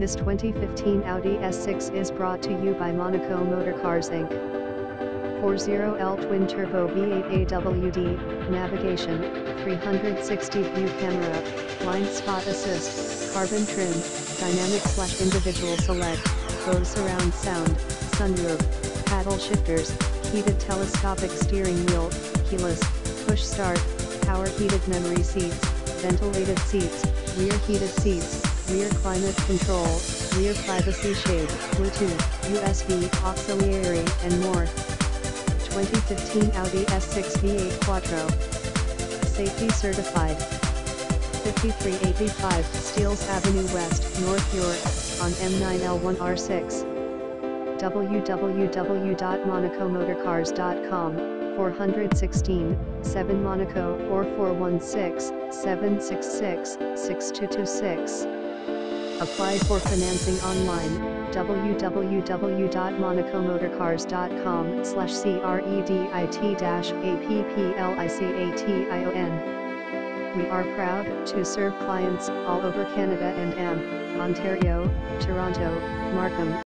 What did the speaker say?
This 2015 Audi S6 is brought to you by Monaco Motorcars Inc. 40L Twin Turbo V8 AWD, navigation, 360 view camera, blind spot assist, carbon trim, dynamic slash individual select, Bose surround sound, sunroof, paddle shifters, heated telescopic steering wheel, keyless, push start, power heated memory seats, ventilated seats, rear heated seats, rear climate control, rear privacy shade, Bluetooth, USB, auxiliary, and more. 2015 Audi S6 V8 Quattro. Safety certified. 5385 Steeles Avenue West, North York, on M9L1R6. www.monacomotorcars.com, 416, 7 Monaco or 416 766 6226. Apply for financing online, www.monacomotorcars.com slash credit-application. We are proud to serve clients all over Canada and Ontario, Toronto, Markham,